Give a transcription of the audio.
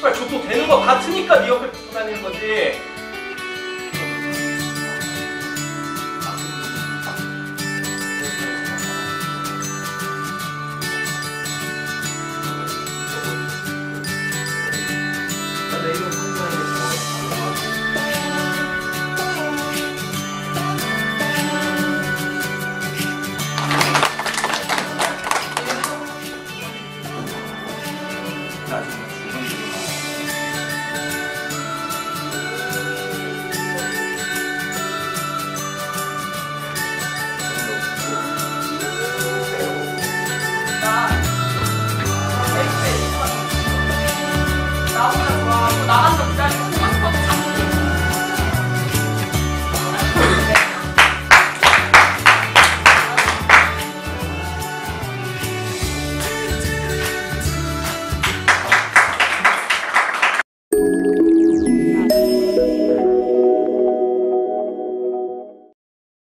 씨발 저도 되는 거 같으니까 네 옆에 붙어 다니는 거지. touch.